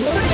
What?